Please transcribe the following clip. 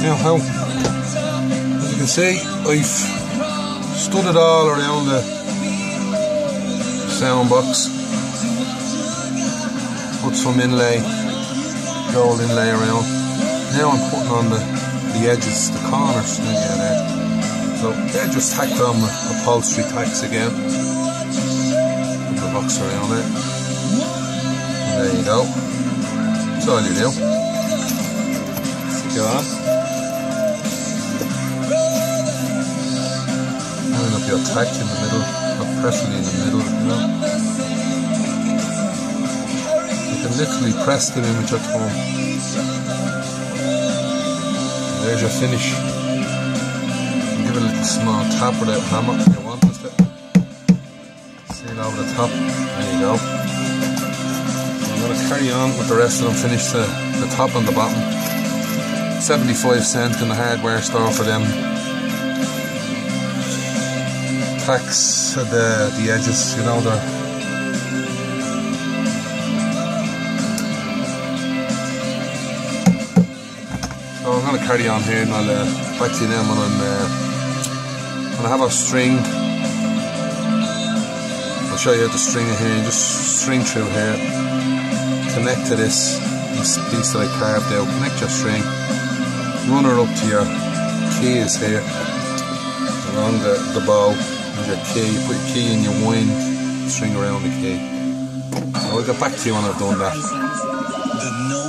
Now how, as you can see, I've stood it all around the sound box. Put some inlay, gold inlay around. Now I'm putting on the, the edges, the corners, yeah, there. So they're just tacked on the upholstery tacks again. Put the box around it. There you go. That's all you do. Stick it on. Your tack in the middle, not preferably in the middle, you know. You can literally press the in at home. thumb. There's your finish. Give it a little small tap with a hammer if you want just to seal over the top. There you go. I'm going to carry on with the rest of them, finish the, the top and the bottom. 75 cent in the hardware store for them. The, the edges, you know, they're So I'm going to carry on here and I'll uh, back to you then when I'm uh, when I have a string. I'll show you how to string it here. Just string through here. Connect to this, this piece that I carved out. Connect your string. Run her up to your keys here along the, the bow your key. You put your key in your wind. String around the key. So I'll get back to you when I've done that.